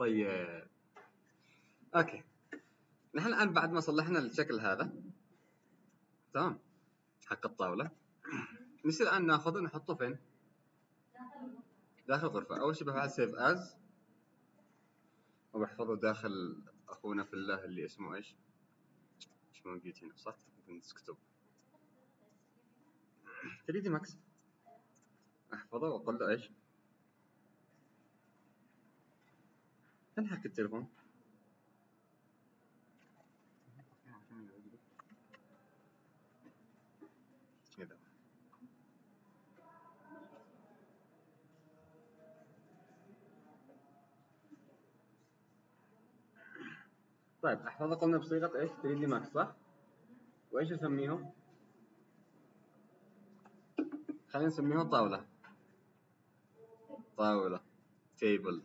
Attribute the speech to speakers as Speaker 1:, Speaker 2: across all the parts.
Speaker 1: طيب. okay. نحن الآن بعد ما صلحنا الشكل هذا تمام؟ حق الطاولة. نصير الآن ناخذه نحطه فين؟ داخل الغرفة. أول شيء بفعل save as وبحفظه داخل أخونا في الله اللي اسمه إيش؟ مش موجود هنا؟ صح؟ ممكن desktop 3D Max؟ أحفظه وأقول له إيش؟ حق التليفون. طيب احفظه قلنا بصيغة إيش؟ 3 دي ماكس صح؟ وإيش اسميه خلينا نسميه طاولة. طاولة. table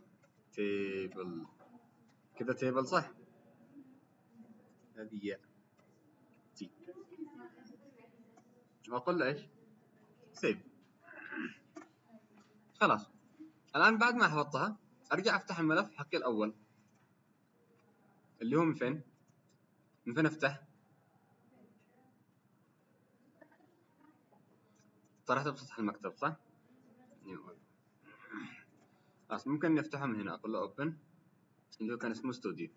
Speaker 1: table. كذا table صح؟ هذه ياء. T. واقول له إيش؟ save. خلاص. الآن بعد ما حفظتها أرجع أفتح الملف حقي الأول. اللي هو من فين؟ من فين أفتح؟ طرحته بسطح المكتب صح؟ خلاص ممكن نفتحه من هنا. أقول له open اللي هو كان اسمه ستوديو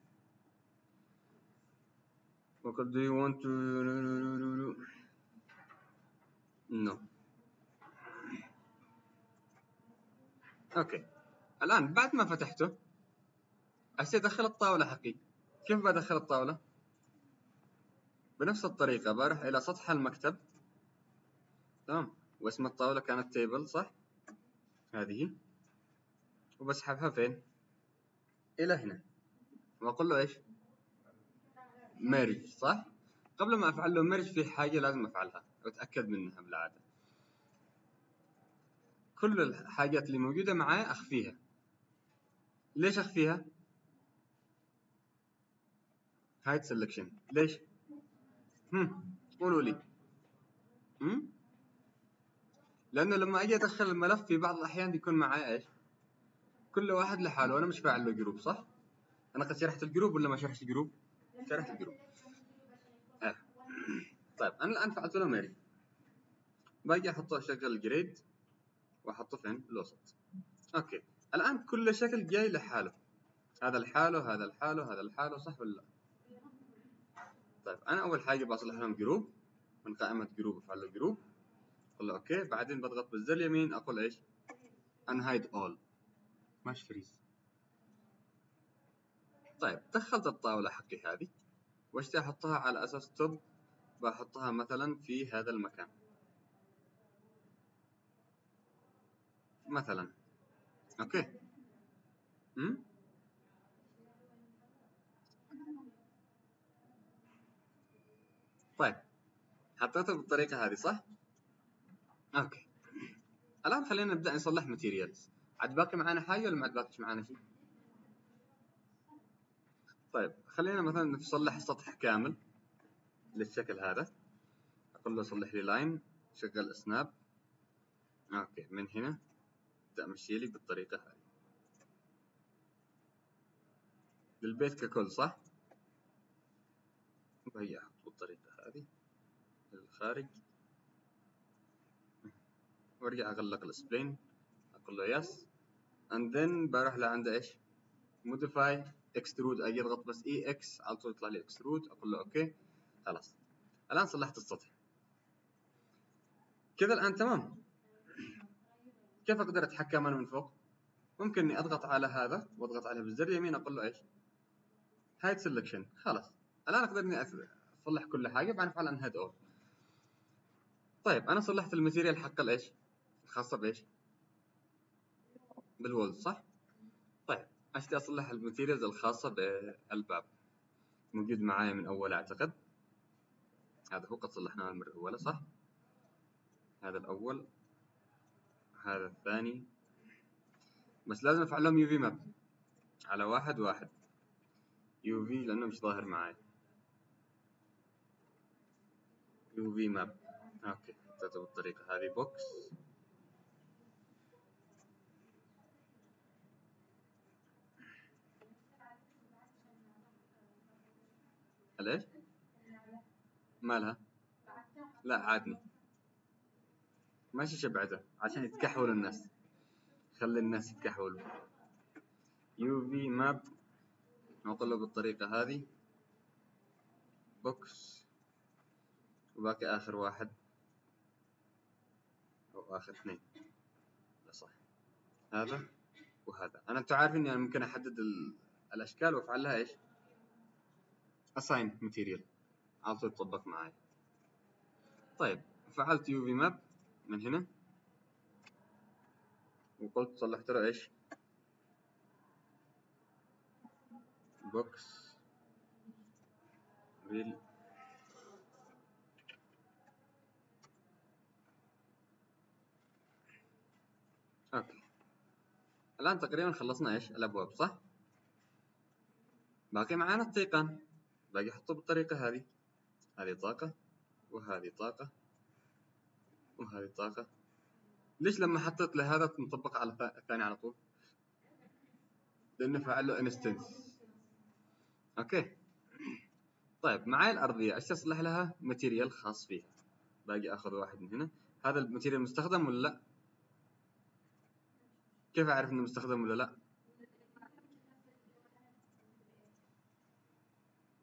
Speaker 1: وقد do you want to no. أوكي الآن بعد ما فتحته هسه ادخل الطاولة حقي كيف بدخل الطاولة؟ بنفس الطريقة. بروح إلى سطح المكتب. تمام؟ واسم الطاولة كانت table صح؟ هذه. وبسحبها فين؟ إلى هنا. وأقول له إيش؟ merge صح؟ قبل ما أفعل له merge في حاجة لازم أفعلها. واتاكد منها بالعادة. كل الحاجات اللي موجودة معي أخفيها. ليش أخفيها؟ hide selection ليش؟ هم قولوا لي. هم؟ لأنه لما أجي أدخل الملف في بعض الأحيان بيكون معي إيش؟ كل واحد لحاله. وأنا مش فاعل له group صح؟ أنا قد شرحت ال group ولا ما شرحت ال group شرحت ال group آه. طيب أنا الآن فعلت له merge باجي أحطه شكل ال grid وأحطه فين الوسط. أوكي. الآن كل شكل جاي لحاله. هذا لحاله هذا لحاله هذا لحاله صح ولا لا؟ طيب أنا أول حاجة بصلح لهم group من قائمة group افعل له جروب أقول له أوكي. بعدين بضغط بالزر اليمين. أقول إيش؟ unhide all ماش freeze طيب دخلت الطاولة حقي هذه وش أحطها على أساس top بحطها مثلا في هذا المكان. مثلا. أوكي. امم طيب. حطيته بالطريقة هذه صح؟ أوكي. الآن خلينا نبدأ نصلح materials. عاد باقي معانا حاجة ولا ما عاد باقيش معانا شيء؟ طيب خلينا مثلا نصلح السطح كامل للشكل هذا. أقول له صلح لي line شغل snap أوكي من هنا ابدا امشي لي بالطريقة هذه. للبيت ككل صح؟ وهي أحط بالطريقة هذه للخارج. وأرجع أغلق ال spline أقول له yes and then بروح لعند إيش؟ modify extrude أجي أضغط بس EX على طول يطلع لي extrude أقول له أوكي خلاص. الآن صلحت السطح. كذا الآن تمام. كيف أقدر أتحكم أنا من فوق؟ ممكن إني أضغط على هذا وأضغط عليه بالزر يمين. أقول له إيش؟ hide selection خلاص. الآن أقدر إني أصلح كل حاجة. بعدين افعل unhide all طيب أنا صلحت ال material حق الإيش؟ الخاصة بإيش؟ بال wall صح؟ طيب اشتي اصلح ال materials الخاصة بالباب موجود معايا من أول أعتقد. هذا هو قد صلحناه المره الاولى صح؟ هذا الأول. هذا الثاني. بس لازم أفعل لهم UV map على واحد واحد. UV لأنه مش ظاهر معاي. UV map أوكي حطيته بالطريقة. هذه box ليش؟ مالها؟ لا عادني. ماشي شبعته عشان يتكحولوا الناس. خلي الناس يتكحولوا. UV map له بالطريقة هذه. box وباقي آخر واحد. أو آخر اثنين. لا صح. هذا وهذا. أنا أنتوا عارفين إني أنا ممكن أحدد الأشكال وأفعل لها إيش؟ Assign material. على طول تطبق معي طيب فعلت UV map من هنا. وقلت صلحت له إيش؟ box ريل أوكي. الآن تقريبا خلصنا إيش؟ الأبواب صح؟ باقي معانا الطيقان باقي احطه بالطريقة هذه. هذه طاقة وهذه طاقة وهذه طاقة. ليش لما حطيت لهذا مطبق على الثاني على طول؟ لأنه فعل له instance أوكي. طيب معي الأرضية. إيش اصلح لها؟ material خاص فيها. باقي آخذ واحد من هنا. هذا ال material مستخدم ولا لا؟ كيف أعرف إنه مستخدم ولا لا؟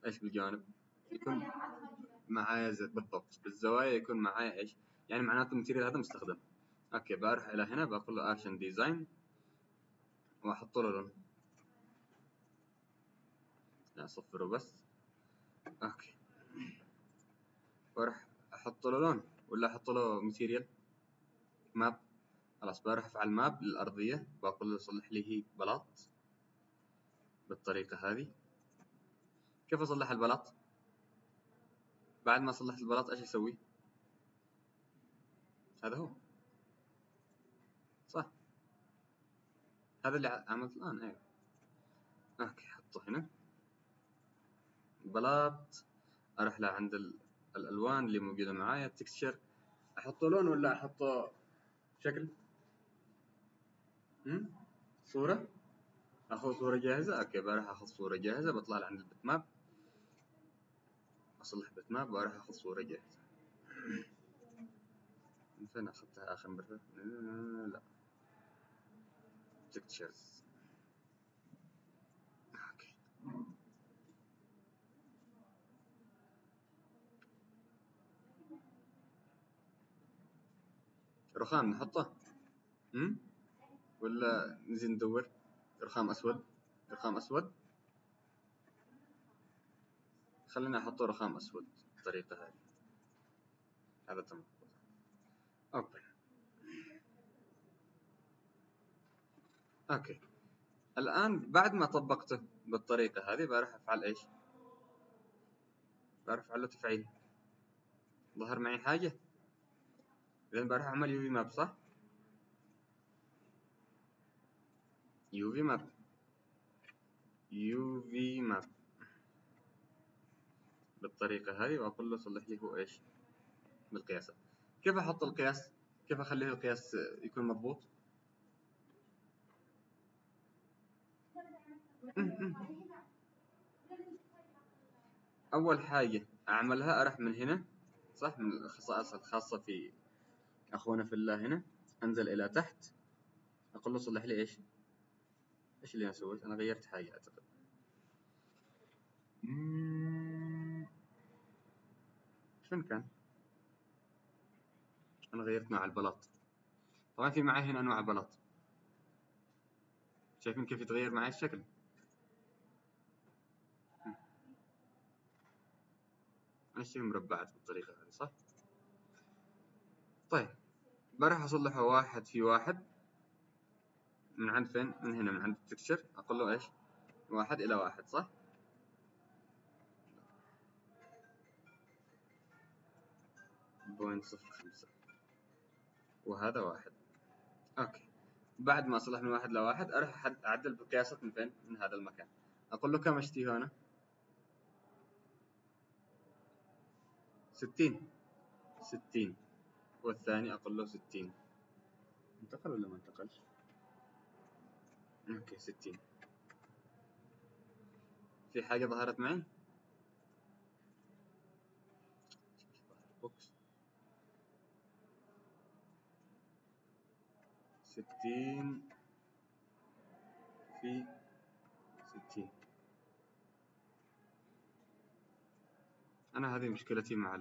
Speaker 1: إيش بالجانب؟ يكون معايا بالضبط. بالزوايا يكون معايا إيش؟ يعني معناته ال material هذا مستخدم. أوكي بروح إلى هنا بقول له Arch & Design. وأحط له لون لا اصفره بس. أوكي. وأروح أحط له لون ولا أحط له material؟ map. خلاص بروح أفعل map للأرضية. بقول له صلح لي هي بلاط بالطريقة هذه. كيف أصلح البلاط؟ بعد ما صلحت البلاط إيش أسوي؟ هذا هو. صح. هذا اللي عملت الآن أيوه okay حطه هنا. بلاط. أروح لعند الألوان اللي موجودة معايا ال texture. أحطه لون ولا أحطه شكل؟ هم؟ صورة؟ أخذ صورة جاهزة؟ okay بروح أخذ صورة جاهزة بطلع لعند ال bitmap أصلح bitmap وأروح أخذ صورة جاهزة. من فين أخذتها؟ آخر مرة؟ لا. pictures أوكي. رخام نحطه؟ هم؟ ولا نزيد ندور؟ رخام أسود؟ رخام أسود؟ خلينا احطه رخام أسود بالطريقة هذه. هذا تمام okay. okay. الآن بعد ما طبقته بالطريقة هذه بروح أفعل إيش؟ بروح أفعل له تفعيل. ظهر معي حاجة؟ اذا بروح أعمل UV map صح؟ UV map. UV map. بالطريقة هذه وأقول له صلح لي هو إيش؟ بالقياسات كيف أحط القياس؟ كيف أخليه القياس يكون مضبوط؟ أول حاجة أعملها أروح من هنا صح؟ من الخصائص الخاصة في أخونا في الله هنا أنزل إلى تحت أقول له صلح لي إيش؟ إيش اللي أنا سويت؟ أنا غيرت حاجة أعتقد. شنو كان أنا غيرت نوع البلاط طبعا في معي هنا أنواع بلاط شايفين كيف يتغير معي الشكل أشياء مربعات بالطريقة هذه صح؟ طيب بروح أصلحه واحد في واحد من عند فين؟ من هنا من عند التكشر أقول له إيش؟ واحد إلى واحد صح؟ point صفر خمسة وهذا واحد okay بعد ما أصلح من واحد لواحد أروح أعدل بقياسات من فين؟ من هذا المكان أقول له كم أشتي هنا؟ ستين ستين والثاني أقل له ستين انتقل ولا ما انتقلش؟ okay ستين في حاجة ظهرت معي؟ ستين في ستين. أنا هذه مشكلتي مع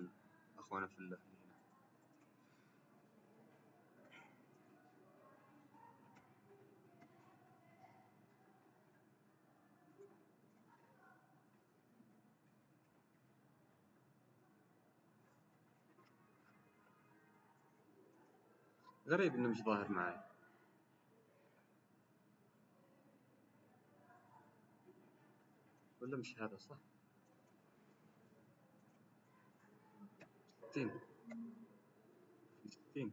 Speaker 1: الأخوان في الله غريب إنه مش ظاهر معي. ولا مش هذا صح؟ ستين ستين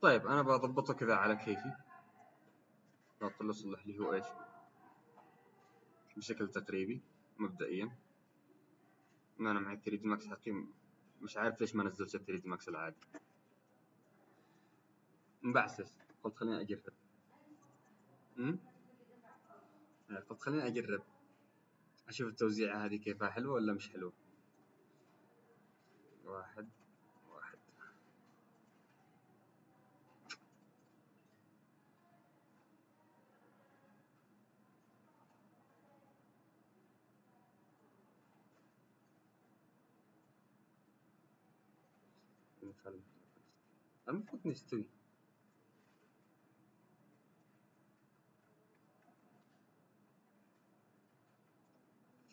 Speaker 1: طيب أنا بضبطه كذا على كيفي. بقول له صلح لي هو إيش؟ بشكل تقريبي مبدئيا. أنا معي 3D Max حقي مش عارف ليش ما نزلت 3D Max العادي. مبعثث قلت خليني أجرب. امم قلت خليني أجرب. أشوف التوزيعة هذه كيفها حلوة ولا مش حلوة. واحد واحد. المفروض نستوي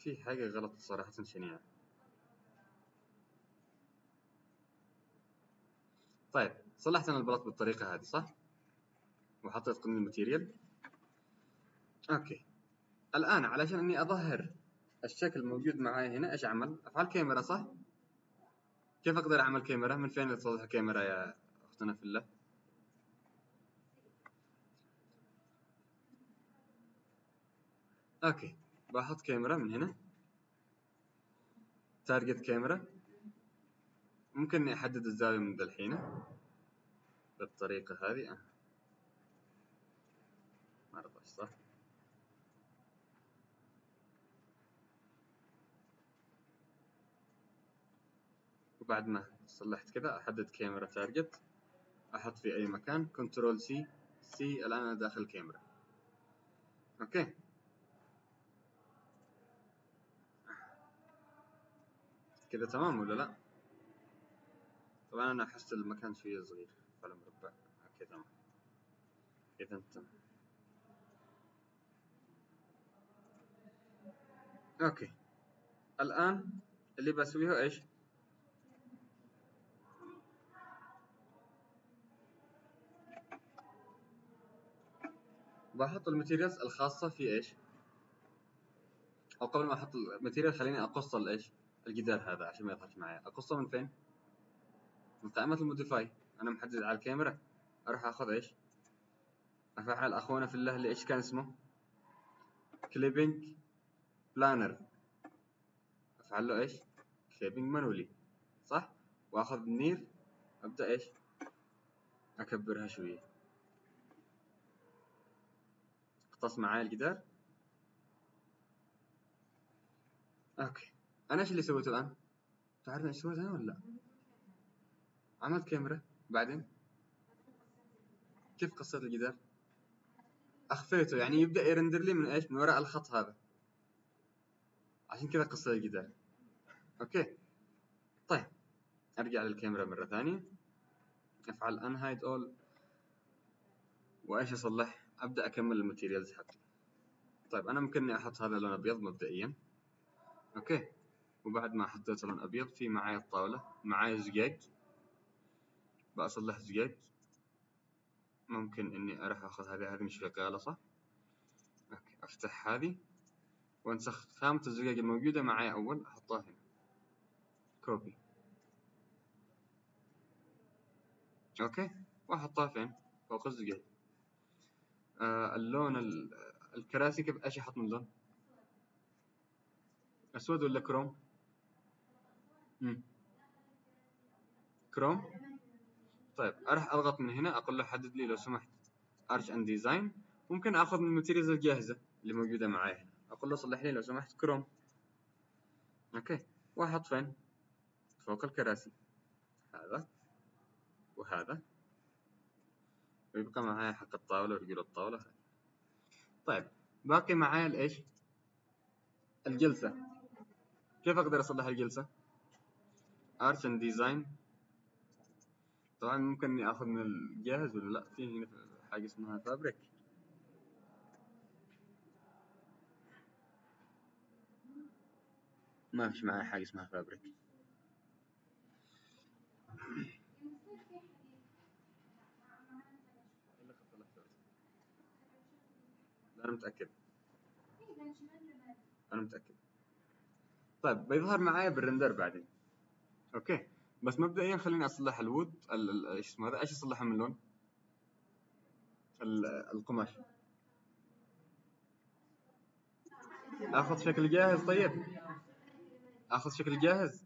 Speaker 1: في حاجة غلط صراحة شنيعة طيب صلحت أنا البلاط بالطريقة هذه صح؟ وحطيت قناة ال material okay الآن علشان إني أظهر الشكل الموجود معي هنا إيش أعمل؟ أفعل كاميرا صح؟ كيف أقدر أعمل كاميرا؟ من فين تظهر كاميرا يا أختنا في الله؟ okay بحط كاميرا من هنا target camera ممكن اني احدد الزاوية من الحين بالطريقة هذه آه. ما رضاش صح وبعد ما صلحت كذا احدد camera target أحط في اي مكان control C C الان أنا داخل كاميرا okay كذا تمام ولا لا؟ طبعا أنا احس المكان شوية صغير على مربع okay تمام. اذا تمام. okay. الآن اللي بسويه إيش؟ بحط ال materials الخاصة في إيش؟ أو قبل ما أحط ال material خليني أقص الايش الجدار هذا عشان ما يضحك معي اقصه من فين؟ من قائمة ال modify. أنا محدد على الكاميرا. أروح أخذ إيش؟ أفعل أخونا في الله اللي إيش كان اسمه؟ clipping planar أفعل له إيش؟ clipping manually صح؟ وأخذ ال near. أبدأ إيش؟ أكبرها شوية. اقتص معايا الجدار okay. أنا إيش اللي سويته الآن؟ تعرف إيش سويت أنا ولا لا؟ عملت كاميرا بعدين؟ كيف قصيت الجدار؟ أخفيته يعني يبدأ ي render لي من إيش؟ من وراء الخط هذا. عشان كذا قصيت الجدار. okay؟ طيب أرجع للكاميرا مرة ثانية. أفعل unhide اول وإيش أصلح؟ أبدأ أكمل ال materials حقي. طيب أنا ممكن أحط هذا اللون أبيض مبدئيا. okay؟ وبعد ما حطيت لون أبيض في معايا الطاولة معايا زجاج. بأصلح زجاج. ممكن إني أروح أخذ هذه هذه مش شغالة صح okay أفتح هذه. وأنسخ خامة الزجاج الموجودة معايا أول أحطها هنا. copy. okay وأحطها فين؟ فوق الزجاج. آه اللون الكراسي كيف؟ إيش أحط من لون؟ أسود ولا كروم؟ كروم طيب أروح أضغط من هنا أقول له حدد لي لو سمحت arch and design ممكن أخذ من ال materials الجاهزة اللي موجودة معي أقول له صلح لي لو سمحت chrome okay وأحط فين؟ فوق الكراسي. هذا وهذا. ويبقى معايا حق الطاولة ورجول الطاولة طيب باقي معايا الإيش؟ الجلسة. كيف أقدر أصلح الجلسة؟ arch and design طبعا ممكن إني آخذ من الجاهز ولا لأ؟ في هنا حاجة اسمها fabric ما فيش معايا حاجة اسمها fabric أنا متأكد. أنا متأكد. طيب بيظهر معايا بال render بعدين. okay. بس مبدئيا خليني أصلح ال wood إيش اسمه هذا؟ إيش أصلحه من لون القماش. آخذ شكل جاهز طيب. آخذ شكل جاهز.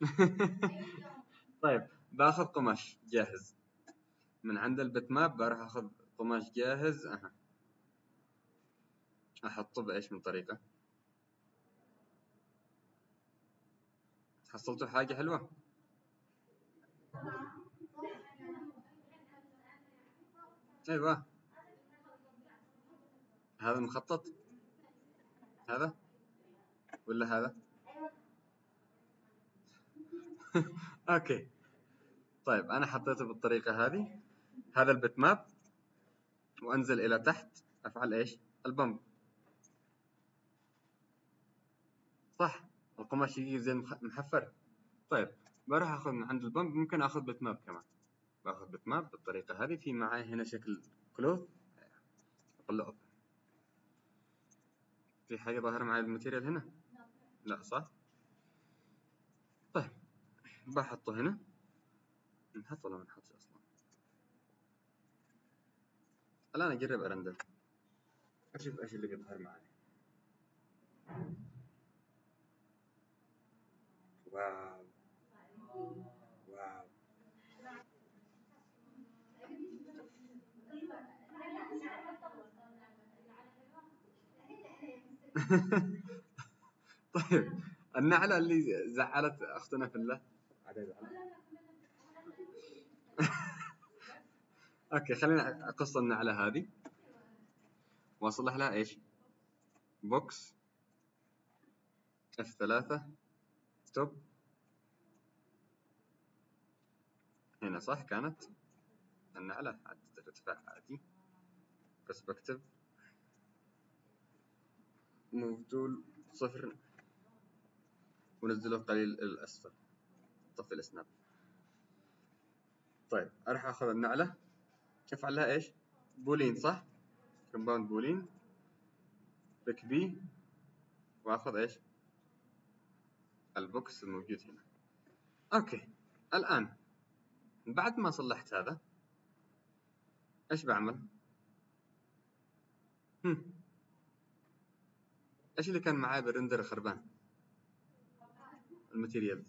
Speaker 1: طيب بأخذ قماش جاهز. من عند البت ماب بروح أخذ قماش جاهز. أها. احطه بايش من طريقة. حصلتوا حاجة حلوة؟ أيوه. هذا مخطط؟ هذا؟ ولا هذا؟ okay. طيب أنا حطيته بالطريقة هذه. هذا ال bitmap وأنزل إلى تحت. أفعل إيش؟ ال bump. صح. القماش يجي زي محفر طيب بروح أخذ من عند ال bump ممكن أخذ bitmap كمان. باخذ bitmap بالطريقة هذه في معي هنا شكل cloth. أقول له في حاجة ظاهرة معي ال material هنا؟ لا صح. طيب بحطه هنا. نحط ولا ما نحطش أصلا؟ الآن أجرب أ render أشوف إيش اللي بيظهر معي. wow wow طيب النعلة اللي زعلت أختنا في الله. okay خلينا اقص النعلة هذه. واصلح لها إيش؟ box F ثلاثة top هنا صح؟ كانت النعلة عدد الارتفاع عادي. perspective move tool صفر. ونزله قليل الأسفل. طفي ال snap. طيب أروح أخذ النعلة. افعل لها إيش؟ boolean صح؟ compound boolean. pick B وأخذ إيش؟ ال box الموجود هنا. okay الآن بعد ما صلحت هذا إيش بعمل. إيش اللي كان معاي بال render خربان ال materials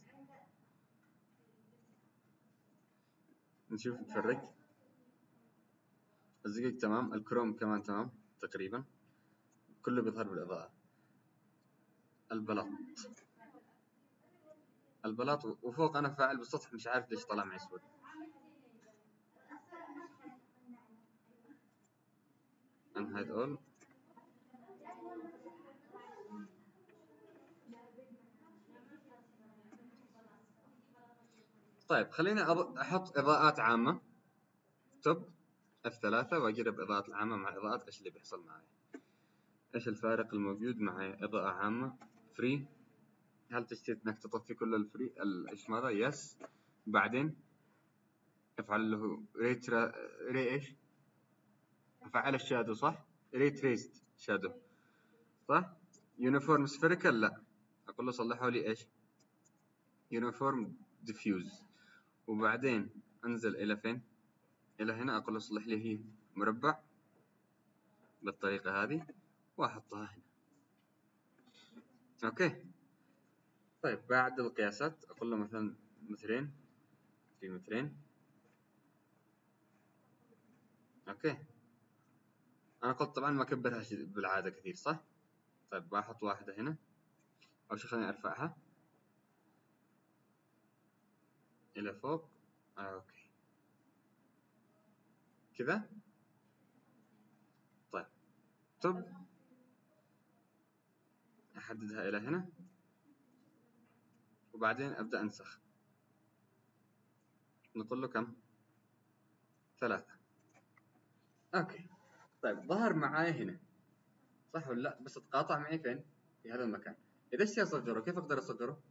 Speaker 1: نشوف نفرق الزقاق تمام الكروم كمان تمام تقريبا. كله بيظهر بالإضاءة. البلاط. البلاط وفوق أنا فاعل بالسطح مش عارف ليش طلع معي أسود unhide all. طيب خليني أحط إضاءات عامة. توب اف ثلاثة وأجرب اضاءات العامة مع إضاءات إيش اللي بيحصل معي. إيش الفارق الموجود مع إضاءة عامة. فري هل تشتري إنك تطفي كل الفري إيش ماذا؟ يس. بعدين افعل له ريت ري إيش؟ افعل الشادو صح؟ ري تريست شادو. صح؟ يونيفورم سفيريكال لا. أقول له صلحوا لي إيش؟ uniform diffuse وبعدين أنزل إلى فين؟ إلى هنا. أقول له صلح لي هي مربع بالطريقة هذه وأحطها هنا. okay؟ طيب بعد القياسات أقول له مثلا مترين في مترين. okay. أنا قلت طبعا ما أكبرها بالعادة كثير صح؟ طيب بحط واحدة هنا أول شي خليني أرفعها. إلى فوق. أوكي. كذا. طيب. طب. أحددها إلى هنا. وبعدين أبدأ أنسخ. نقول له كم؟ ثلاثة. okay. طيب ظهر معاي هنا. صح ولا لا؟ بس تقاطع معي فين؟ في هذا المكان. إذا اشتي أصغره كيف أقدر أصغره؟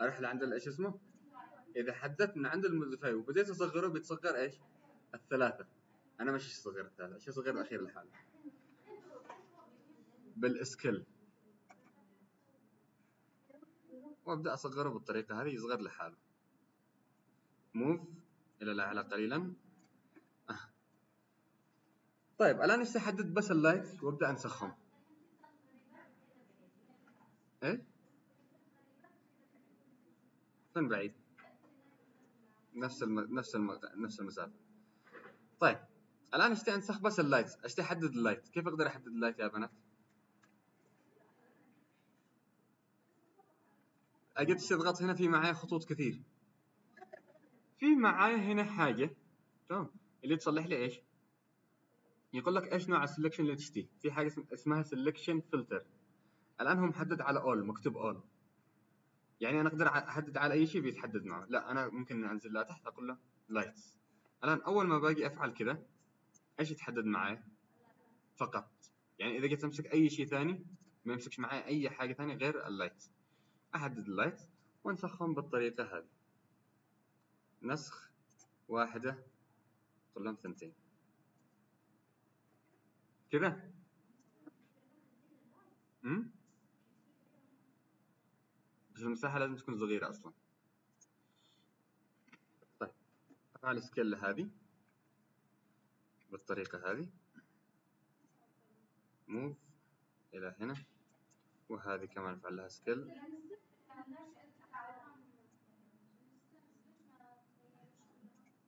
Speaker 1: أروح لعند إيش اسمه؟ إذا حددت من عند ال modify وبديت أصغره بيتصغر إيش؟ الثلاثة. أنا مش أصغر الثلاثة أشتي أصغر الأخير لحاله بال scale. وأبدأ أصغره بالطريقة هذه يصغر لحاله. move إلى الاعلى قليلا آه. طيب الآن إيش احدد بس ال light وأبدأ أنسخهم. إيه؟ فين بعيد. نفس الم... نفس الم... نفس المسافة. طيب الآن اشتي أنسخ بس ال light اشتي أحدد ال light كيف أقدر أحدد اللايت يا بنات اجيت تضغط هنا في معايا خطوط كثير. في معايا هنا حاجة تمام اللي تصلح لي إيش؟ يقول لك إيش نوع ال selection اللي تشتيه في حاجة اسمها selection filter الآن هو محدد على all مكتوب all يعني أنا أقدر أحدد على أي شيء بيتحدد معه لا أنا ممكن أنزل له تحت أقول له lights الآن أول ما باجي أفعل كذا إيش يتحدد معي فقط. يعني إذا جيت أمسك أي شيء ثاني ما يمسكش معي أي حاجة ثانية غير ال light أحدد ال light وانسخهم بالطريقة هذه. نسخ واحدة كلهم ثنتين. كذا؟ بس المساحة لازم تكون صغيرة أصلا. طيب أفعل scale هذه بالطريقة هذه move إلى هنا. وهذه كمان أفعل لها scale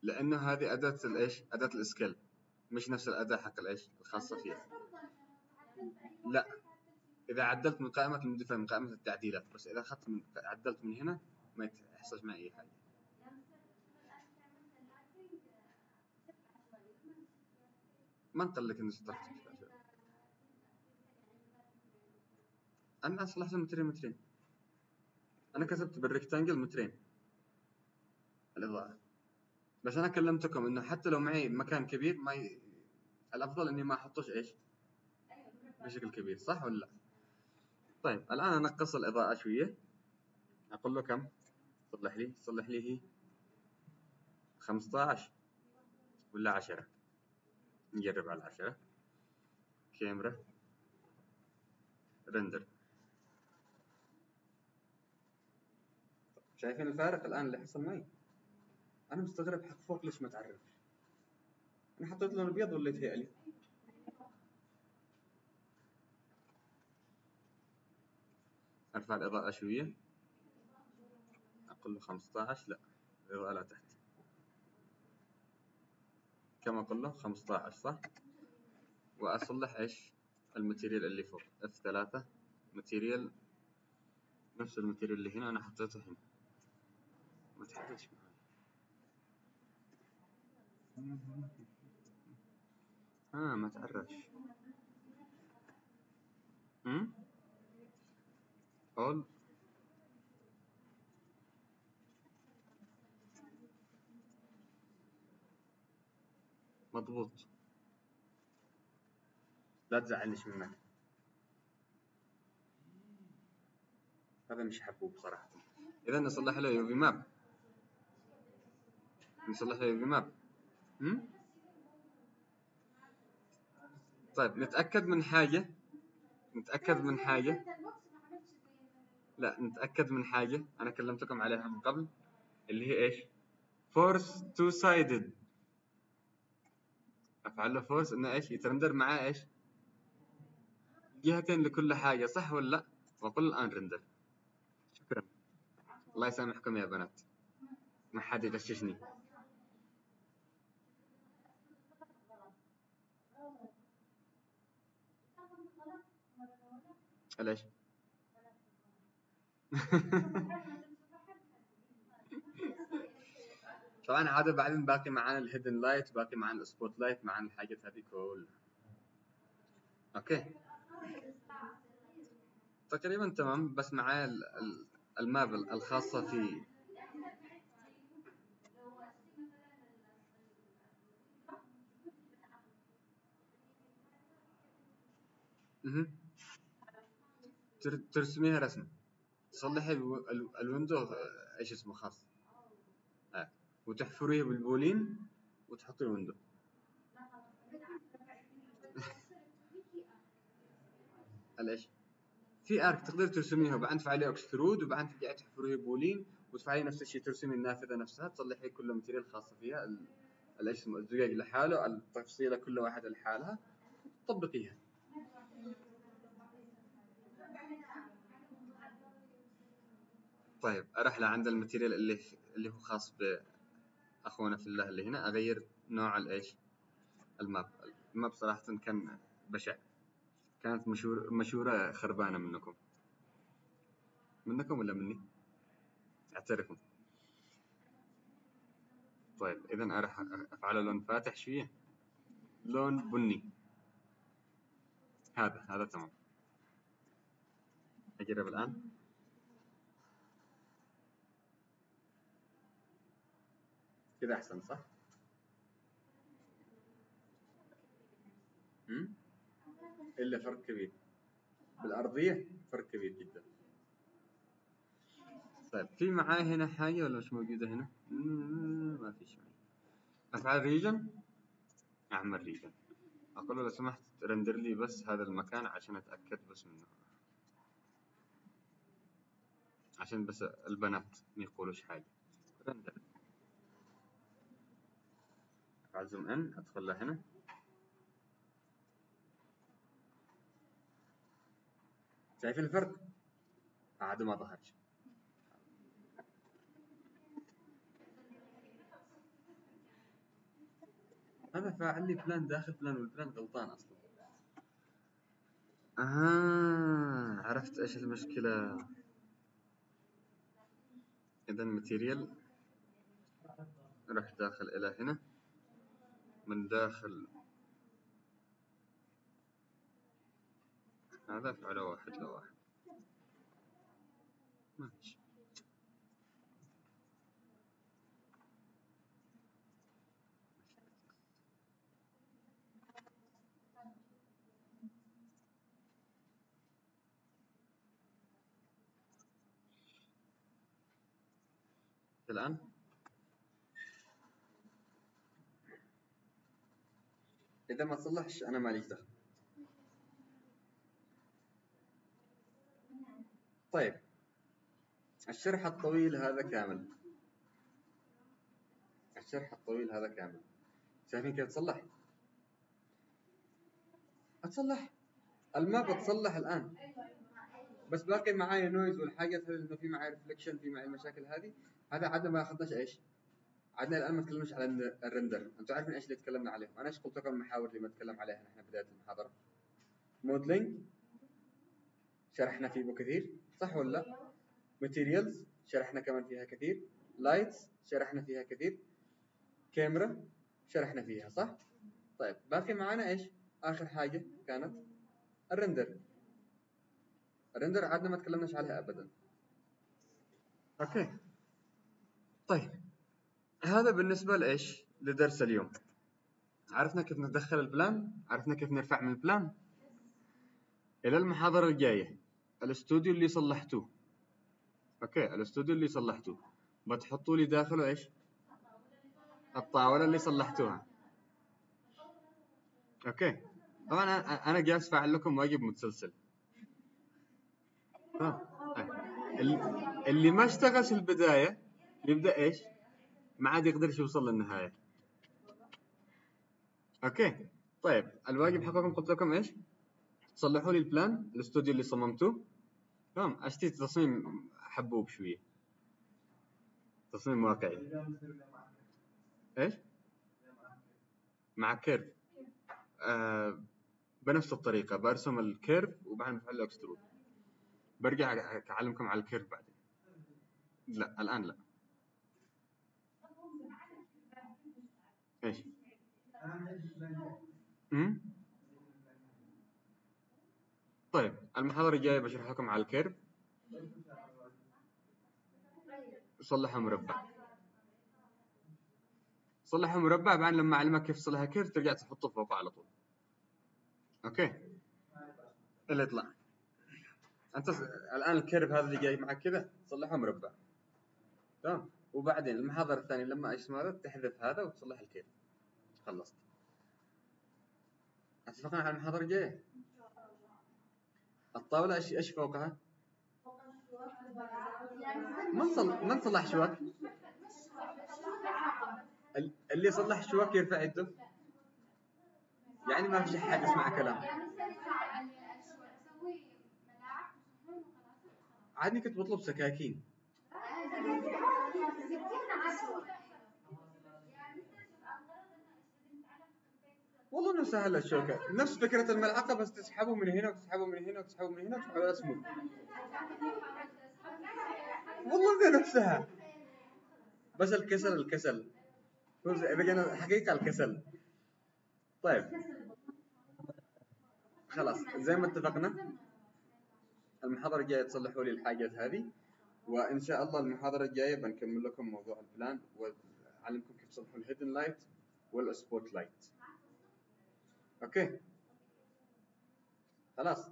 Speaker 1: لأنه هذه أداة الإيش؟ أداة ال scale مش نفس الأداة حق الإيش؟ الخاصة فيها. لا. إذا عدلت من قائمة ال modify من قائمة التعديلات. بس إذا أخذت من عدلت من هنا ما يحصلش معي أي حاجة. ما نقول لك استخدمت أنا صلحت مترين مترين أنا كتبت بالريكتانجل مترين الإضاءة. بس أنا كلمتكم إنه حتى لو معي مكان كبير ما ي... الأفضل إني ما أحطوش إيش؟ بشكل كبير صح ولا لا؟ طيب الآن أنقص الإضاءة شوية. أقول له كم؟ صلح لي صلح لي هي. 15 ولا 10 نجرب على 10 كاميرا. رندر. شايفين الفارق الآن اللي حصل معي؟ أنا مستغرب حق فوق ليش ما تعرف؟ أنا حطيت لون أبيض ولا يتهيألي أرفع الإضاءة شوية. أقول له 15 لا الإضاءة لا تحت. كم أقول له؟ 15 صح؟ وأصلح إيش؟ ال material اللي فوق F 3 material نفس ال material اللي هنا أنا حطيته هنا. ما تحددش آه ما تعرفش هم؟ all مضبوط. لا تزعلنيش منك. هذا مش حبوب صراحة. إذا نصلح له يوفي ماب. نصلح له يوفي ماب طيب نتأكد من حاجة؟ نتأكد من حاجة؟ لا نتأكد من حاجة. أنا كلمتكم عليها من قبل اللي هي إيش؟ force two sided أفعل له force إنه إيش؟ يت render معاه إيش؟ جهتين لكل حاجة صح ولا لا؟ وقل الآن render. شكرا. الله يسامحكم يا بنات. ما حد يغششني. ليش؟ طبعا هذا بعدين باقي معانا ال hidden light باقي معانا ال spot light معانا الحاجات هذه كلها. أوكي. تقريبا تمام بس معايا ال map الخاصة في ترسميها رسم. تصلحي ال window إيش اسمه خاص. آه. وتحفريه بال boolean وتحطي ال window. الإيش؟ في arc تقدر ترسميها وبعدين تفعلي extrude وبعدين ترجعي تحفريه boolean وتفعلي نفس الشيء ترسمي النافذة نفسها تصلحي كل ال material الخاصه فيها الإيش اسمه الزجاج لحاله التفصيلة كل واحدة لحالها تطبقيها. طيب أروح لعند ال material اللي اللي هو خاص باخونا في الله اللي هنا أغير نوع الايش ال map. ال map صراحة كان بشع. كانت مشهور مشهورة خربانة منكم. منكم ولا مني؟ أعترفوا. طيب إذا أنا راح أفعله لون فاتح شوية. لون بني. هذا هذا تمام. أجرب الآن. كذا أحسن صح؟ م? إلا فرق كبير. بالأرضية فرق كبير جدا. طيب في معاي هنا حاجة ولا مش موجودة هنا؟ ما فيش معي أفعل region؟ أعمل region. أقول له لو سمحت render لي بس هذا المكان عشان أتأكد بس منه عشان بس البنات ما يقولوش حاجة. render. أفعل zoom in أدخل لهنا شايف الفرق؟ عاد ما ظهرش. هذا فاعل لي plan داخل plan وال plan غلطان أصلا. آه عرفت إيش المشكلة. اذا material رح داخل إلى هنا. من داخل. هذا على واحد لواحد. ماشي. الآن؟ إذا ما صلحش أنا ماليش دخل. طيب. الشرح الطويل هذا كامل. الشرح الطويل هذا كامل. شايفين كيف تصلح؟ أتصلح. ال map بتصلح الآن. بس باقي معايا noise والحاجات هذه إنه في معي reflection في معي المشاكل هذه. هذا عدنا ما أخذناش إيش عدنا الآن ما تكلمناش على ال render. أنتم عارفين إيش اللي تكلمنا عليهم أنا إيش قلت لكم المحاور اللي ما نتكلم عليها نحن بداية المحاضرة؟ modeling شرحنا فيه كثير. صح ولا لا؟ materials. شرحنا كمان فيها كثير. lights. شرحنا فيها كثير. كاميرا. شرحنا فيها صح؟ طيب باقي معانا إيش؟ آخر حاجة كانت ال render. ال render عادنا ما تكلمناش عليها ابدا. okay. طيب. هذا بالنسبة لإيش؟ لدرس اليوم. عرفنا كيف ندخل ال plan؟ عرفنا كيف نرفع من ال plan؟ إلى المحاضرة الجاية. الاستوديو اللي صلحتوه. okay الاستوديو اللي صلحتوه. بتحطوا لي داخله إيش؟ الطاولة اللي صلحتوها. okay. طبعا أنا جالس فاعل لكم واجب متسلسل. طيب. اللي ما اشتغل في البداية يبدأ إيش؟ ما عاد يقدرش يوصل للنهاية. okay طيب الواجب حقكم قلت لكم إيش؟ تصلحوا لي ال plan الاستوديو اللي صممتوه. تمام أشتري تصميم حبوب شوية. تصميم واقعي. إيش؟ مع curve. آه بنفس الطريقة برسم ال curve وبعدين بفعل له extrude. برجع أعلمكم على ال curve بعدين. لا الآن لا. امم طيب المحاضرة الجاية بشرح لكم على ال curve. صلحها مربع. صلحها مربع بعدين لما أعلمك كيف تصلحها curve ترجع تحطه فوقه على طول. okay؟ اللي يطلع. أنت الآن ال curve هذا اللي جاي معك كذا تصلحه مربع. تمام؟ وبعدين المحاضرة الثانية لما إيش تحذف هذا وتصلح ال curve خلصت. أتفقنا على المحاضرة الجاية؟ الطاولة إيش إيش فوقها؟ من صلح من صلح شواك؟ اللي صلح شواك يرفع يده. يعني ما في حد يسمع كلام. عادني كنت بطلب سكاكين. والله إنه سهل الشوكة. نفس فكرة الملعقة بس تسحبه من هنا وتسحبه من هنا وتسحبه من هنا وتسحبه اسمه والله ذي نفسها. بس الكسل الكسل. رجعنا حقيقة الكسل. طيب. خلاص زي ما اتفقنا المحاضرة الجاية تصلحوا لي الحاجات هذه. وإن شاء الله المحاضرة الجاية بنكمل لكم موضوع ال plan وأعلمكم كيف تصلحوا ال hidden light وال spot light. okay. خلاص.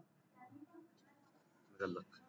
Speaker 1: غلق